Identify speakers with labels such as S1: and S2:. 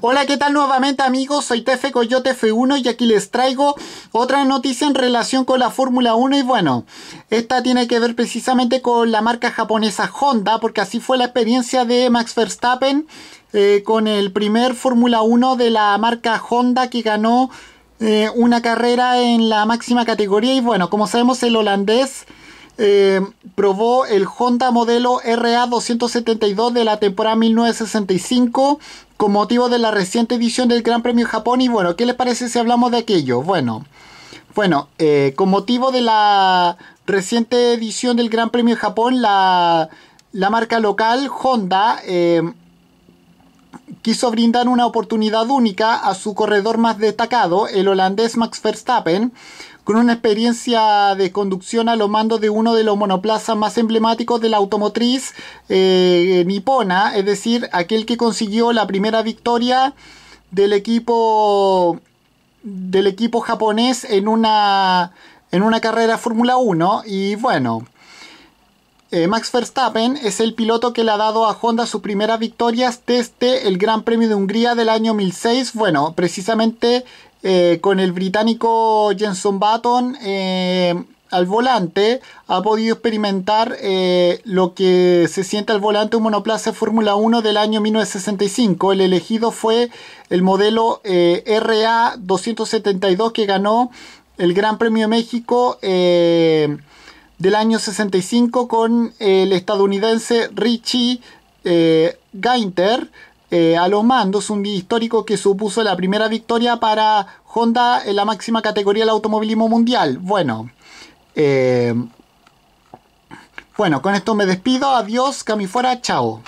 S1: Hola, ¿qué tal nuevamente amigos? Soy Tefe Coyote F1 y aquí les traigo otra noticia en relación con la Fórmula 1 y bueno, esta tiene que ver precisamente con la marca japonesa Honda porque así fue la experiencia de Max Verstappen eh, con el primer Fórmula 1 de la marca Honda que ganó eh, una carrera en la máxima categoría y bueno, como sabemos el holandés eh, probó el Honda modelo RA272 de la temporada 1965 con motivo de la reciente edición del Gran Premio Japón. Y bueno, ¿qué les parece si hablamos de aquello? Bueno, bueno eh, con motivo de la reciente edición del Gran Premio Japón, la, la marca local Honda eh, quiso brindar una oportunidad única a su corredor más destacado, el holandés Max Verstappen, con una experiencia de conducción a lo mando de uno de los monoplazas más emblemáticos de la automotriz eh, nipona, es decir, aquel que consiguió la primera victoria del equipo del equipo japonés en una en una carrera Fórmula 1 y bueno, eh, Max Verstappen es el piloto que le ha dado a Honda sus primeras victorias desde el Gran Premio de Hungría del año 2006. Bueno, precisamente eh, con el británico Jenson Button eh, al volante, ha podido experimentar eh, lo que se siente al volante un monoplaza Fórmula 1 del año 1965. El elegido fue el modelo RA 272 que ganó el Gran Premio de México del año 65 con el estadounidense Richie Gainter. Eh, a los mandos, un día histórico que supuso la primera victoria para Honda en la máxima categoría del automovilismo mundial. Bueno, eh, bueno, con esto me despido. Adiós, que fuera, chao.